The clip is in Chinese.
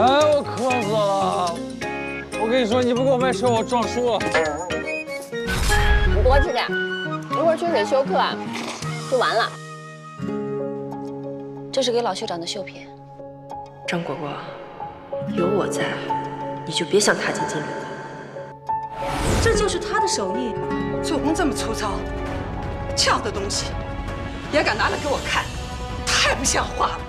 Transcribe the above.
哎我渴死了！我跟你说，你不给我卖车，我撞树了。你多吃点，一会儿去水休克就完了。这是给老学长的绣品。张果果，有我在，你就别想踏进金陵了。这就是他的手艺，做工这么粗糙，这样的东西也敢拿来给我看，太不像话了。